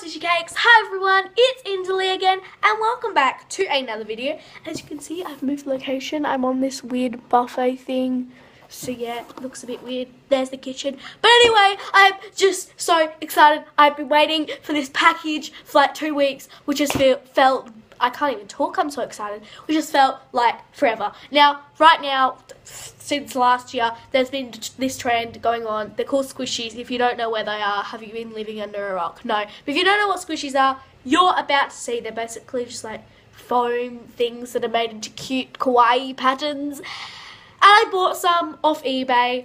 Cakes. Hi everyone, it's Indahly again and welcome back to another video. As you can see, I've moved location. I'm on this weird buffet thing. So yeah, looks a bit weird. There's the kitchen. But anyway, I'm just so excited. I've been waiting for this package for like two weeks, which has felt I can't even talk, I'm so excited. We just felt like forever. Now, right now, since last year, there's been this trend going on. They're called squishies. If you don't know where they are, have you been living under a rock? No. But if you don't know what squishies are, you're about to see. They're basically just like foam things that are made into cute kawaii patterns. And I bought some off eBay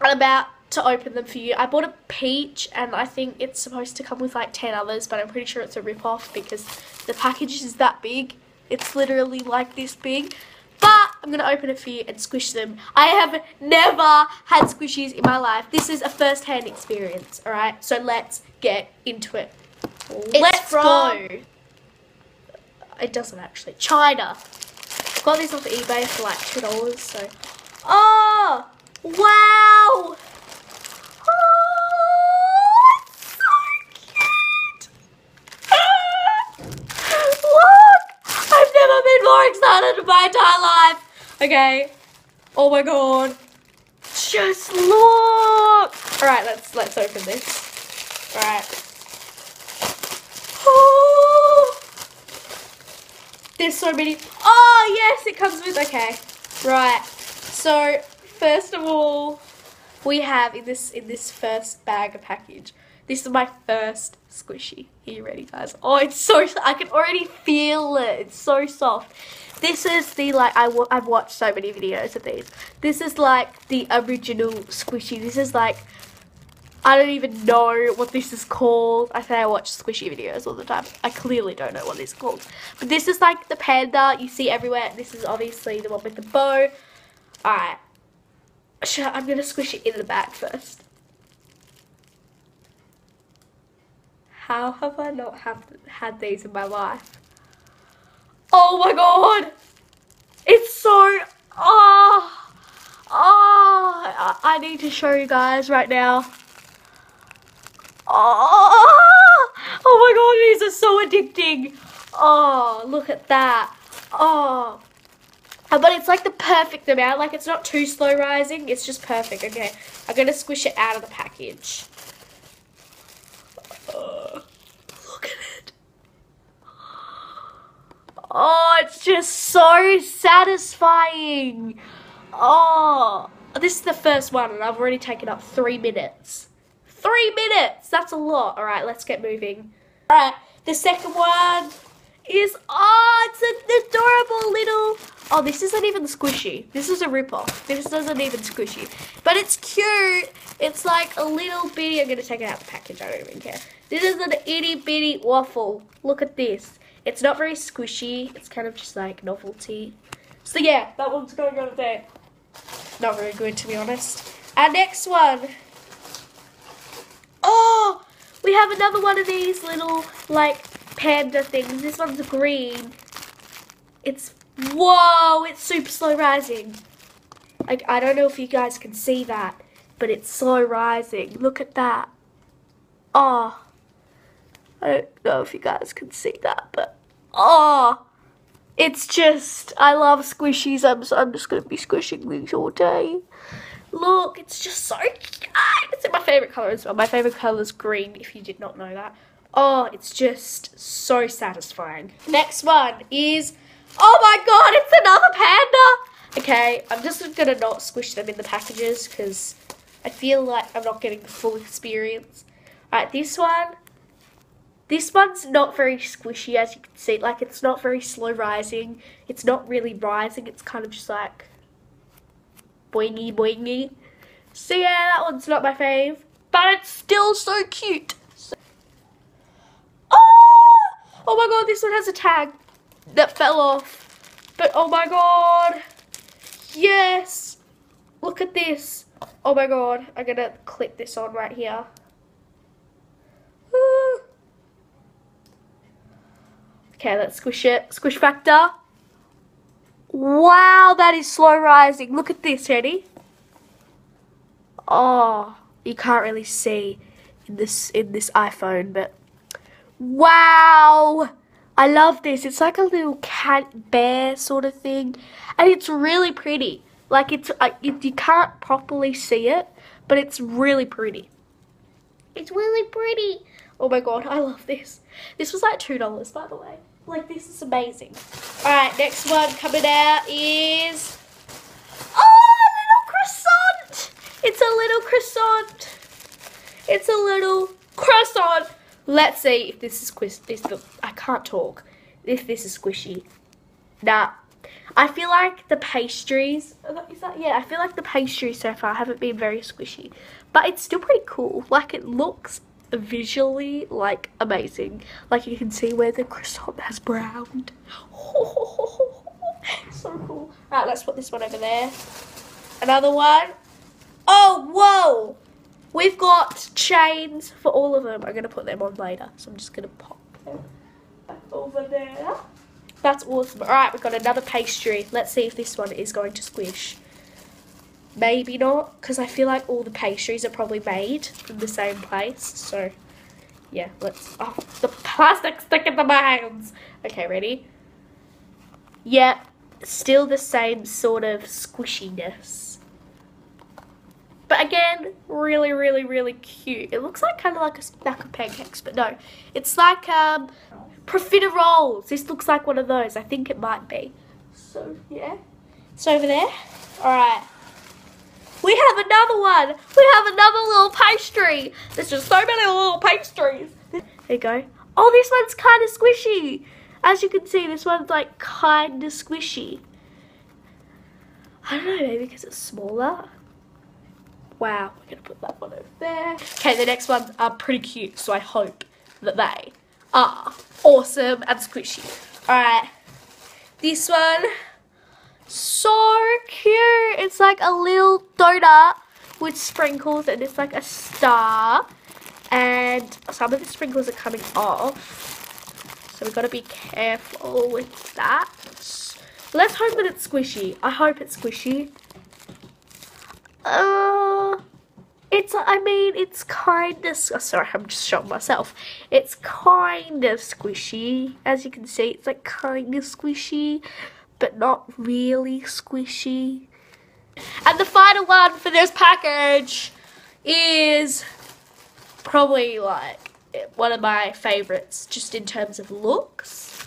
at about to open them for you. I bought a peach and I think it's supposed to come with like 10 others, but I'm pretty sure it's a rip-off because the package is that big. It's literally like this big. But I'm going to open it for you and squish them. I have never had squishies in my life. This is a first-hand experience, alright? So let's get into it. let's go. It doesn't actually. China. Got these off eBay for like $2, so... Oh! Wow! More excited in my entire life. Okay. Oh my god. Just look. All right, let's let's open this. All right. Oh. There's so many. Oh yes, it comes with. Okay. Right. So first of all, we have in this in this first bag of package. This is my first squishy. Are you ready, guys? Oh, it's so, I can already feel it. It's so soft. This is the, like, I w I've watched so many videos of these. This is, like, the original squishy. This is, like, I don't even know what this is called. I say I watch squishy videos all the time. I clearly don't know what this is called. But this is, like, the panda you see everywhere. This is obviously the one with the bow. Alright. I'm going to squish it in the bag first. How have I not have had these in my life? Oh my god! It's so... Oh! Oh! I need to show you guys right now. Oh! Oh my god, these are so addicting. Oh, look at that. Oh. But it's like the perfect amount. Like, it's not too slow rising. It's just perfect. Okay, I'm going to squish it out of the package. Just so satisfying. Oh, this is the first one and I've already taken up three minutes. Three minutes! That's a lot. All right, let's get moving. All right, the second one is, oh, it's an adorable little, oh, this isn't even squishy. This is a rip-off. This doesn't even squishy. But it's cute. It's like a little bitty, I'm to take it out of the package. I don't even care. This is an itty bitty waffle. Look at this. It's not very squishy. It's kind of just like novelty. So yeah, that one's going on there. Not very good to be honest. Our next one. Oh, we have another one of these little like panda things. This one's green. It's, whoa, it's super slow rising. Like, I don't know if you guys can see that, but it's slow rising. Look at that. Oh. I don't know if you guys can see that, but oh, it's just, I love squishies. I'm, I'm just going to be squishing these all day. Look, it's just so cute. It's my favourite colour as well. My favourite colour is green, if you did not know that. Oh, it's just so satisfying. Next one is, oh my god, it's another panda. Okay, I'm just to not squish them in the packages because I feel like I'm not getting the full experience. Alright, this one this one's not very squishy, as you can see. Like, it's not very slow rising. It's not really rising. It's kind of just like boingy boingy. So yeah, that one's not my fave. But it's still so cute. So oh! oh my god, this one has a tag that fell off. But oh my god. Yes. Look at this. Oh my god. I'm to clip this on right here. Okay, let's squish it. Squish factor. Wow, that is slow rising. Look at this, Eddie. Oh, you can't really see in this in this iPhone, but Wow! I love this. It's like a little cat bear sort of thing. And it's really pretty. Like it's, uh, you can't properly see it, but it's really pretty. It's really pretty. Oh my god, I love this. This was like $2 by the way. Like this is amazing. Alright, next one coming out is... Oh, a little croissant! It's a little croissant. It's a little croissant. Let's see if this is squish. This I can't talk. If this is squishy. Nah. I feel like the pastries. Is that yeah? I feel like the pastries so far haven't been very squishy, but it's still pretty cool. Like it looks visually like amazing. Like you can see where the croissant has browned. so cool. Alright, let's put this one over there. Another one. Oh, whoa! We've got chains for all of them. I'm going to put them on later. So I'm just going to pop them back over there. That's awesome. Alright, we've got another pastry. Let's see if this one is going to squish. Maybe not, because I feel like all the pastries are probably made from the same place. So, yeah, let's... Oh, the plastic sticking to my hands. Okay, ready? Yeah, still the same sort of squishiness. But again, really, really, really cute. It looks like kind of like a stack of pancakes, but no. It's like um, profiteroles. This looks like one of those. I think it might be. So, yeah. It's over there. All right. We have another one. We have another little pastry. There's just so many little pastries. There you go. Oh, this one's kind of squishy. As you can see, this one's like kind of squishy. I don't know, maybe because it's smaller. Wow, we're gonna put that one over there. Okay, the next ones are pretty cute, so I hope that they are awesome and squishy. Alright, this one, so. It's like a little donut with sprinkles and it's like a star. And some of the sprinkles are coming off. So we've got to be careful with that. Let's hope that it's squishy. I hope it's squishy. Uh, it's, I mean, it's kind of, oh, sorry, I'm just showing myself. It's kind of squishy. As you can see, it's like kind of squishy, but not really squishy. And the final one for this package is probably like one of my favorites just in terms of looks.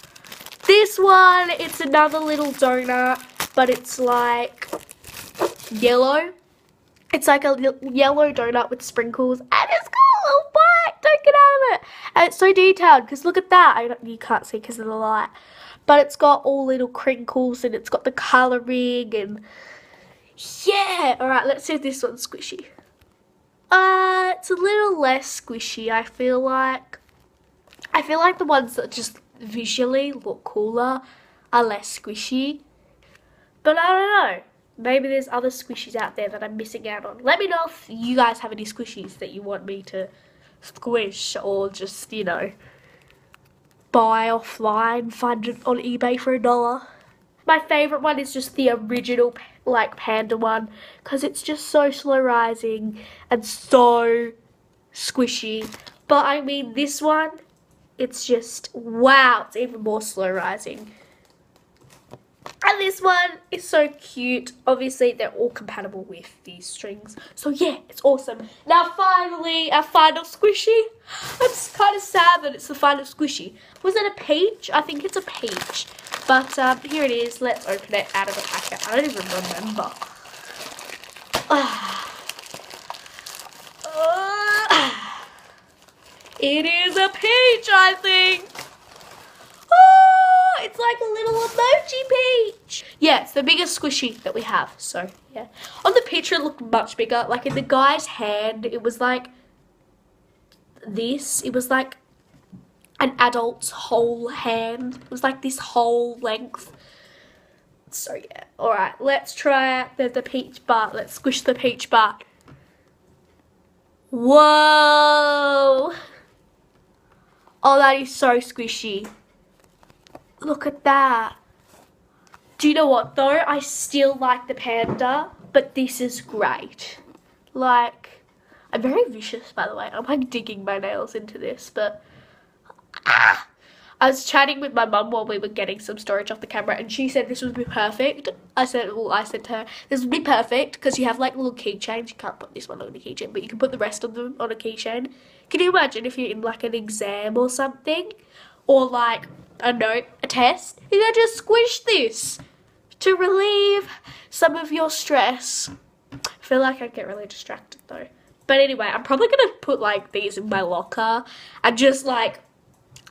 This one, it's another little donut, but it's like yellow it's like a yellow donut with sprinkles and it's got a little bite. Don't get out of it. And it's so detailed because look at that. I you can't see because of the light. But it's got all little crinkles and it's got the colouring and yeah. Alright, let's see if this one's squishy. Uh, it's a little less squishy, I feel like. I feel like the ones that just visually look cooler are less squishy. But I don't know maybe there's other squishies out there that I'm missing out on. Let me know if you guys have any squishies that you want me to squish or just, you know, buy offline, find it on eBay for a dollar. My favourite one is just the original, like, panda one, because it's just so slow rising and so squishy. But, I mean, this one, it's just, wow, it's even more slow rising. And this one is so cute. Obviously, they're all compatible with these strings. So yeah, it's awesome. Now finally, our final squishy. I'm kind of sad that it's the final squishy. Was it a peach? I think it's a peach. But um, here it is. Let's open it out of the packet. I don't even remember. it is a peach, I think it's like a little emoji peach. Yeah, it's the biggest squishy that we have. So, yeah. On the picture, it looked much bigger. Like, in the guy's hand, it was like this. It was like an adult's whole hand. It was like this whole length. So, yeah. Alright, let's try the, the peach bar. Let's squish the peach bar. Whoa! Oh, that is so squishy. Look at that. Do you know what though? I still like the panda, but this is great. Like, I'm very vicious by the way. I'm like digging my nails into this, but I was chatting with my mum while we were getting some storage off the camera, and she said this would be perfect. I said, well, I said to her, this would be perfect because you have like little keychains. You can't put this one on a keychain, but you can put the rest of them on a keychain. Can you imagine if you're in like an exam or something, or like a note, a test, you can just squish this to relieve some of your stress. I feel like I'd get really distracted though. But anyway, I'm probably gonna put like these in my locker and just like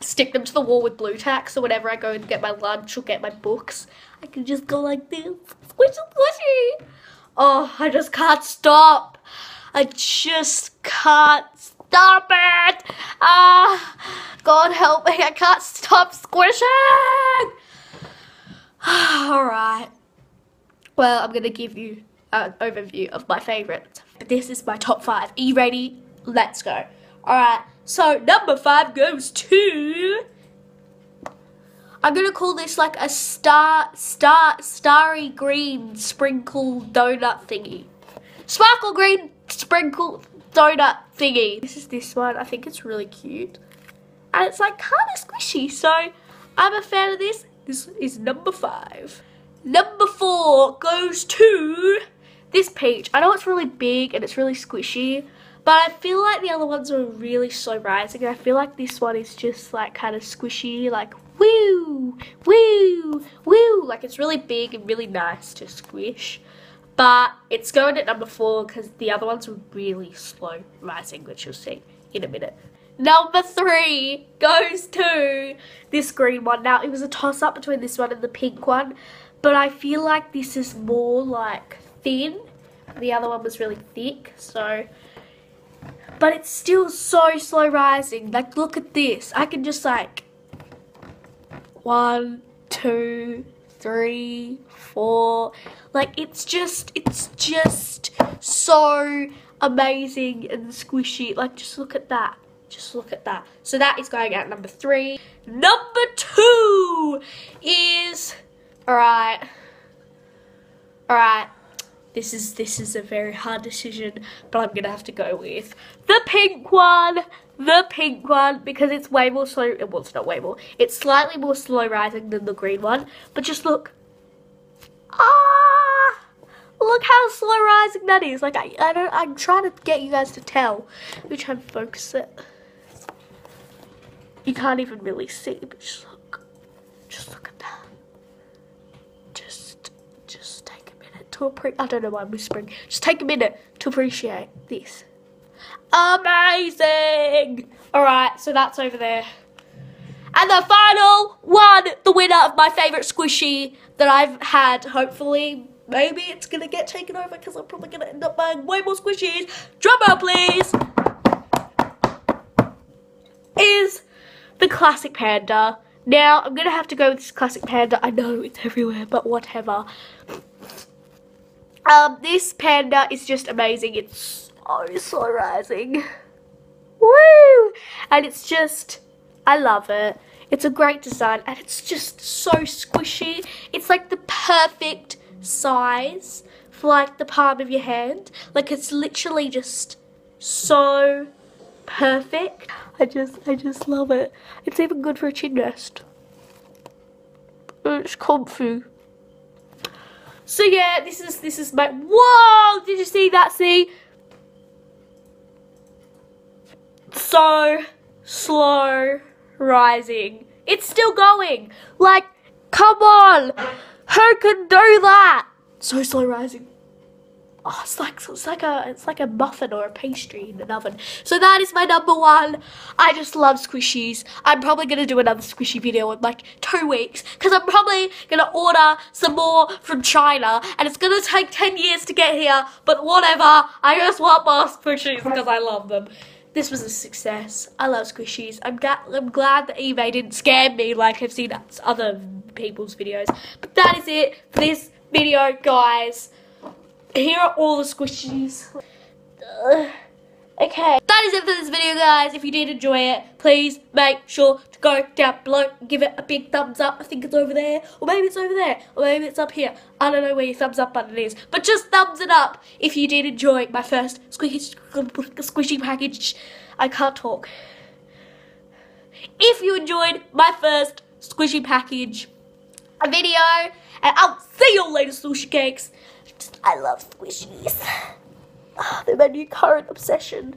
stick them to the wall with blue tacks so whenever I go and get my lunch or get my books, I can just go like this. Squishy squishy. Oh, I just can't stop. I just can't stop it. Ah, God help me. I can't stop squishing. Alright. Well, I'm going to give you an overview of my favourites. but This is my top five. Are you ready? Let's go. Alright, so number five goes to... I'm gonna call this like a star, star, starry green sprinkle donut thingy. Sparkle green sprinkle donut thingy. This is this one. I think it's really cute. And it's like kind of squishy. So I'm a fan of this. This is number five. Number four goes to this peach. I know it's really big and it's really squishy. But I feel like the other ones were really slow rising. I feel like this one is just like kind of squishy, like woo, woo, woo. Like it's really big and really nice to squish. But it's going at number four because the other ones were really slow rising, which you'll see in a minute. Number three goes to this green one. Now, it was a toss-up between this one and the pink one, but I feel like this is more like thin. The other one was really thick, so but it's still so slow rising. Like, look at this. I can just like one, two, three, four. Like, it's just, it's just so amazing and squishy. Like, just look at that. Just look at that. So that is going at number three. Number two is, all right, all right. This is this is a very hard decision, but I'm gonna have to go with the pink one. The pink one because it's way more slow. Well, it's not way more. It's slightly more slow rising than the green one. But just look. Ah, look how slow rising that is. Like I, I don't. I'm trying to get you guys to tell. Let me try and focus it. You can't even really see, but just look. Just look appreciate. I don't know why I'm whispering. Just take a minute to appreciate this. Amazing! Alright, so that's over there. And the final one, the winner of my favourite squishy that I've had, hopefully, maybe it's going to get taken over because I'm probably going to end up buying way more squishies. Drum roll, please! Is the classic panda. Now, I'm going to have to go with this classic panda. I know it's everywhere, but whatever. Um, this panda is just amazing. It's so, so rising. Woo! And it's just, I love it. It's a great design and it's just so squishy. It's like the perfect size for like the palm of your hand. Like it's literally just so perfect. I just, I just love it. It's even good for a chin rest. It's comfy. So yeah, this is this is my whoa! Did you see that? See, so slow rising. It's still going. Like, come on, who can do that? So slow rising oh, it's like it's like a it's like a muffin or a pastry in an oven. So that is my number one. I just love squishies. I'm probably gonna do another squishy video in like two weeks because I'm probably gonna order some more from China and it's gonna take 10 years to get here. But whatever, I just want more squishies because I love them. This was a success. I love squishies. I'm, I'm glad that eBay didn't scam me like I've seen other people's videos. But that is it for this video, guys here are all the squishies. Okay, that is it for this video, guys. If you did enjoy it, please make sure to go down below give it a big thumbs up. I think it's over there, or maybe it's over there, or maybe it's up here. I don't know where your thumbs up button is, but just thumbs it up if you did enjoy my first squishy, squishy package. I can't talk. if you enjoyed my first squishy package video. And I'll see you later, sushi cakes. I love squishies. Oh, they're my new current obsession.